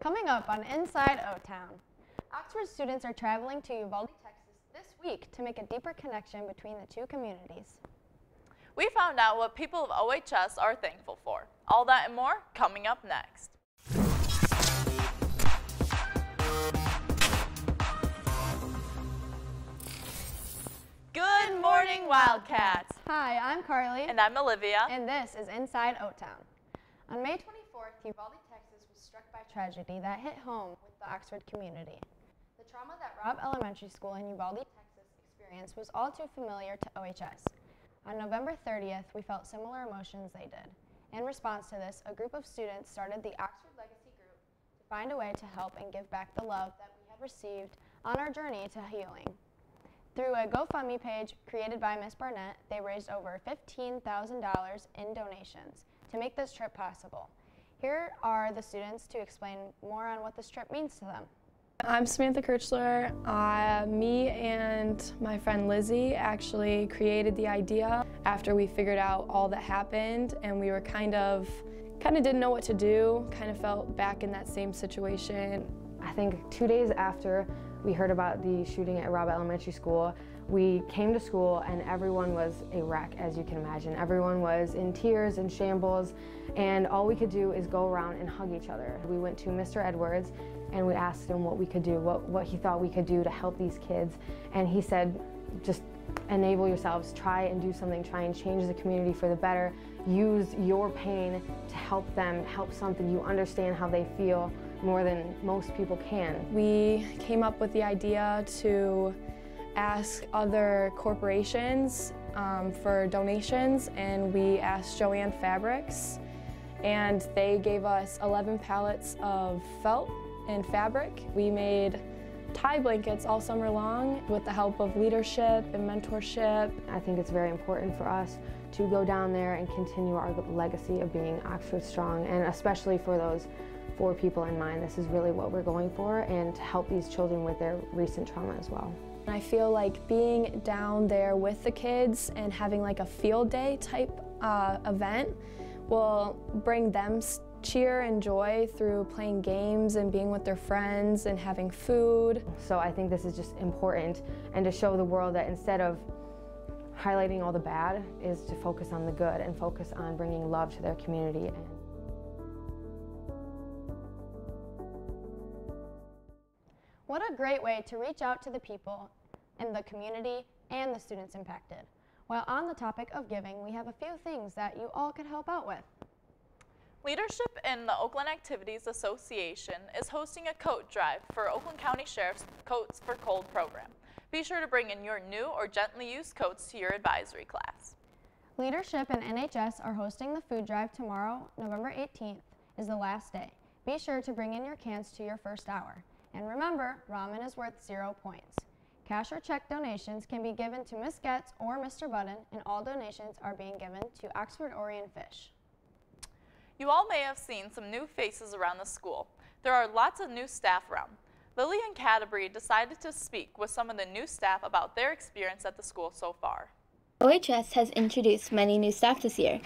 Coming up on Inside O Town, Oxford students are traveling to Uvalde, Texas this week to make a deeper connection between the two communities. We found out what people of OHS are thankful for. All that and more coming up next. Good morning, Wildcats. Hi, I'm Carly. And I'm Olivia. And this is Inside O Town. On May 24th, Uvalde, struck by tragedy that hit home with the Oxford community. The trauma that Robb Elementary School in Uvalde, Texas experienced was all too familiar to OHS. On November 30th, we felt similar emotions they did. In response to this, a group of students started the Oxford Legacy Group to find a way to help and give back the love that we have received on our journey to healing. Through a GoFundMe page created by Ms. Barnett, they raised over $15,000 in donations to make this trip possible. Here are the students to explain more on what this trip means to them. I'm Samantha Kirchler. Uh, me and my friend Lizzie actually created the idea after we figured out all that happened and we were kind of kind of didn't know what to do, kind of felt back in that same situation. I think two days after we heard about the shooting at Robb Elementary School, we came to school and everyone was a wreck, as you can imagine. Everyone was in tears and shambles, and all we could do is go around and hug each other. We went to Mr. Edwards and we asked him what we could do, what, what he thought we could do to help these kids, and he said, just enable yourselves, try and do something, try and change the community for the better. Use your pain to help them, help something. You understand how they feel more than most people can. We came up with the idea to ask other corporations um, for donations and we asked Joann Fabrics and they gave us 11 pallets of felt and fabric. We made tie blankets all summer long with the help of leadership and mentorship. I think it's very important for us to go down there and continue our legacy of being Oxford Strong and especially for those four people in mind. This is really what we're going for and to help these children with their recent trauma as well. I feel like being down there with the kids and having like a field day type uh, event will bring them cheer and joy through playing games and being with their friends and having food. So I think this is just important and to show the world that instead of highlighting all the bad is to focus on the good and focus on bringing love to their community. What a great way to reach out to the people in the community and the students impacted. While on the topic of giving, we have a few things that you all could help out with. Leadership in the Oakland Activities Association is hosting a coat drive for Oakland County Sheriff's Coats for Cold program. Be sure to bring in your new or gently used coats to your advisory class. Leadership and NHS are hosting the food drive tomorrow, November 18th, is the last day. Be sure to bring in your cans to your first hour. And remember, ramen is worth zero points. Cash or check donations can be given to Ms. Getz or Mr. Button, and all donations are being given to Oxford Orion Fish. You all may have seen some new faces around the school. There are lots of new staff around. Lillian Cadbury decided to speak with some of the new staff about their experience at the school so far. OHS has introduced many new staff this year.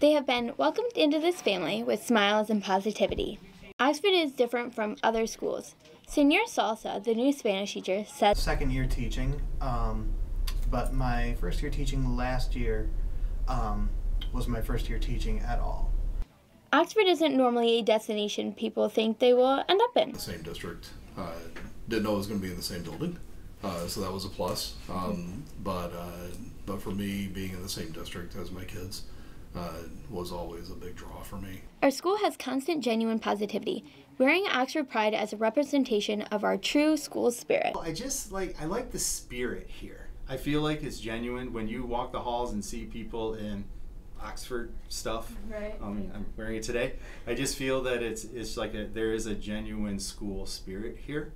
They have been welcomed into this family with smiles and positivity. Oxford is different from other schools. Senor Salsa, the new Spanish teacher, said Second year teaching, um, but my first year teaching last year um, was my first year teaching at all. Oxford isn't normally a destination people think they will end up in. The same district. Uh, didn't know it was going to be in the same building, uh, so that was a plus. Um, but uh, but for me, being in the same district as my kids uh, was always a big draw for me. Our school has constant, genuine positivity, wearing Oxford pride as a representation of our true school spirit. I just like I like the spirit here. I feel like it's genuine when you walk the halls and see people in Oxford stuff. Right. Um, I'm wearing it today. I just feel that it's it's like a, there is a genuine school spirit here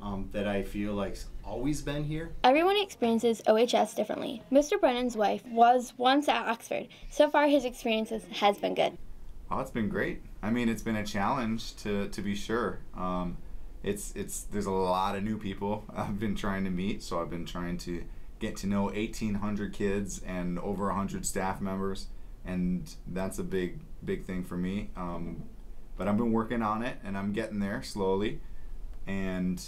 um, that I feel like's always been here. Everyone experiences OHS differently. Mr. Brennan's wife was once at Oxford. So far, his experiences has been good. Oh, it's been great. I mean, it's been a challenge to to be sure. Um, it's it's there's a lot of new people I've been trying to meet, so I've been trying to get to know 1,800 kids and over 100 staff members, and that's a big big thing for me. Um, but I've been working on it and I'm getting there slowly. And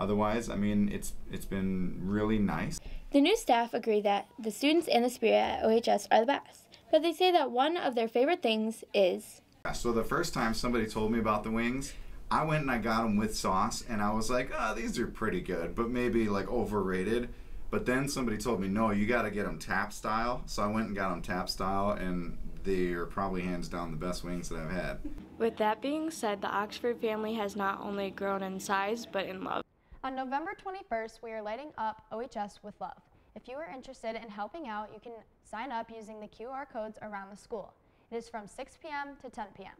otherwise, I mean, it's it's been really nice. The new staff agree that the students and the spirit at OHS are the best, but they say that one of their favorite things is. So the first time somebody told me about the wings, I went and I got them with sauce, and I was like, oh, these are pretty good, but maybe like overrated. But then somebody told me, no, you got to get them tap style. So I went and got them tap style, and they are probably hands down the best wings that I've had. With that being said, the Oxford family has not only grown in size, but in love. On November 21st, we are lighting up OHS with love. If you are interested in helping out, you can sign up using the QR codes around the school. It is from 6 p.m. to 10 p.m.,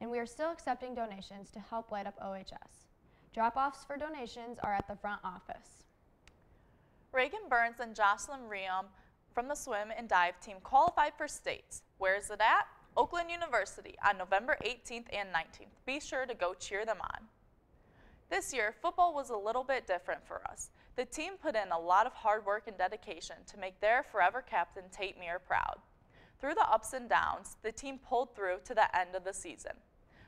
and we are still accepting donations to help light up OHS. Drop-offs for donations are at the front office. Reagan Burns and Jocelyn Riom from the swim and dive team qualified for states. Where is it at? Oakland University on November 18th and 19th. Be sure to go cheer them on. This year, football was a little bit different for us. The team put in a lot of hard work and dedication to make their forever captain Tate Myre proud. Through the ups and downs, the team pulled through to the end of the season.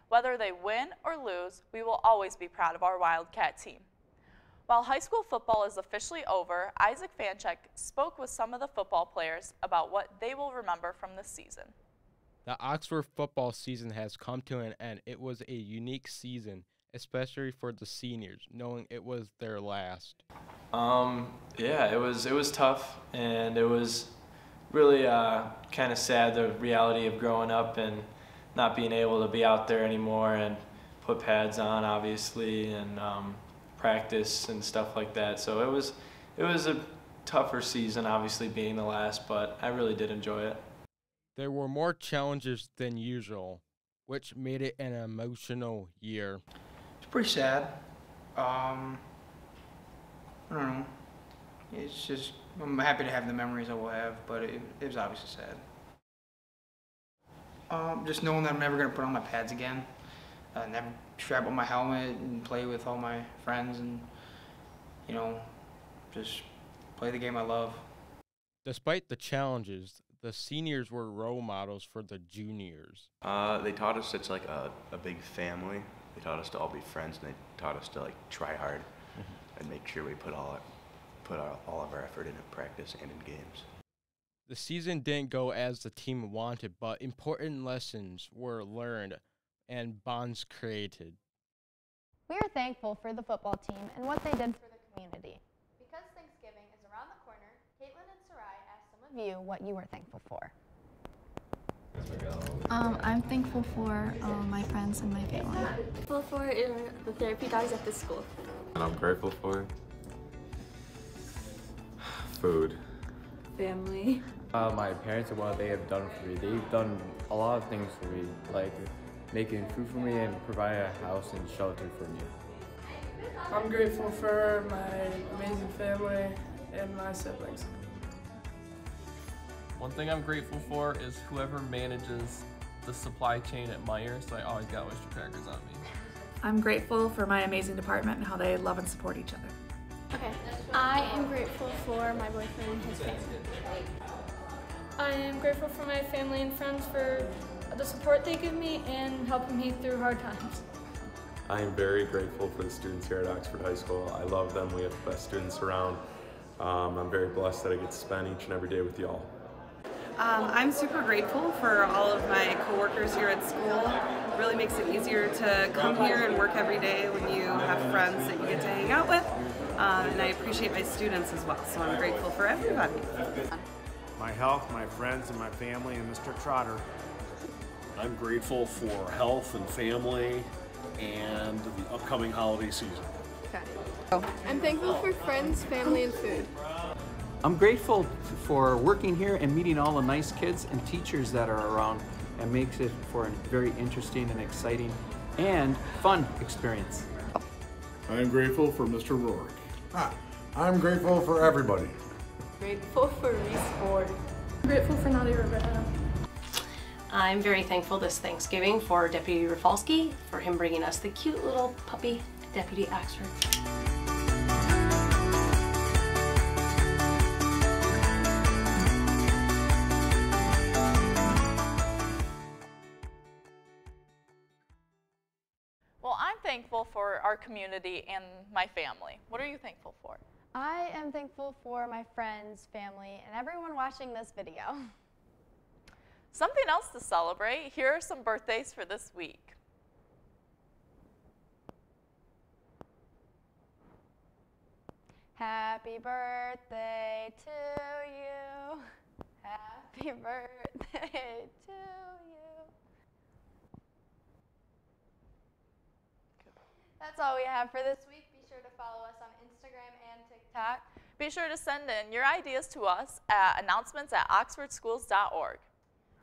Whether they win or lose, we will always be proud of our Wildcat team. While high school football is officially over, Isaac Fanchek spoke with some of the football players about what they will remember from this season. The Oxford football season has come to an end. It was a unique season especially for the seniors, knowing it was their last? Um, yeah, it was it was tough, and it was really uh, kind of sad the reality of growing up and not being able to be out there anymore and put pads on, obviously, and um, practice and stuff like that. So it was it was a tougher season, obviously being the last, but I really did enjoy it. There were more challenges than usual, which made it an emotional year pretty sad. Um, I don't know. It's just, I'm happy to have the memories I will have, but it, it was obviously sad. Um, just knowing that I'm never going to put on my pads again, uh, never strap on my helmet and play with all my friends and, you know, just play the game I love. Despite the challenges, the seniors were role models for the juniors. Uh, they taught us it's like a, a big family they taught us to all be friends, and they taught us to like try hard mm-hmm. and make sure we put all put all, all of our effort into practice and in games. The season didn't go as the team wanted, but important lessons were learned and bonds created. We are thankful for the football team and what they did for the community. Because Thanksgiving is around the corner, Caitlin and Sarai asked some of you what you were thankful for. Um, I'm thankful for um, my friends and my family. Thankful for uh, the therapy dogs at the school. And I'm grateful for food. Family. Uh, my parents and what they have done for me. They've done a lot of things for me, like making food for me and providing a house and shelter for me. I'm grateful for my amazing family and my siblings. One thing I'm grateful for is whoever manages the supply chain at Meijer, so I always got oyster crackers on me. I'm grateful for my amazing department and how they love and support each other. Okay, I am grateful for my boyfriend and his family. I am grateful for my family and friends for the support they give me and helping me through hard times. I am very grateful for the students here at Oxford High School. I love them. We have the best students around. Um, I'm very blessed that I get to spend each and every day with y'all. Um, I'm super grateful for all of my coworkers here at school. It really makes it easier to come here and work every day when you have friends that you get to hang out with. Um, and I appreciate my students as well, so I'm grateful for everybody. My health, my friends, and my family, and Mr. Trotter. I'm grateful for health and family and the upcoming holiday season. Okay. I'm thankful for friends, family, and food. I'm grateful for working here and meeting all the nice kids and teachers that are around and makes it for a very interesting and exciting and fun experience. I'm grateful for Mr. Rourke. Ah, I'm grateful for everybody. Grateful for Reese Ford. Grateful for Nadia Rivera. I'm very thankful this Thanksgiving for Deputy Rafalski for him bringing us the cute little puppy, Deputy Oxford. Our community and my family. What are you thankful for? I am thankful for my friends, family, and everyone watching this video. Something else to celebrate. Here are some birthdays for this week. Happy birthday to you. Happy birthday to you. That's all we have for this week. Be sure to follow us on Instagram and TikTok. Be sure to send in your ideas to us at announcements at oxfordschools.org.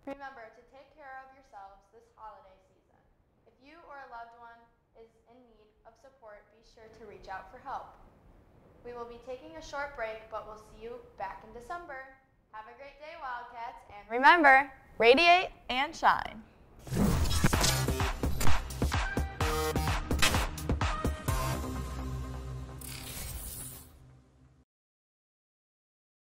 Remember to take care of yourselves this holiday season. If you or a loved one is in need of support, be sure to reach out for help. We will be taking a short break, but we'll see you back in December. Have a great day, Wildcats, and remember, radiate and shine.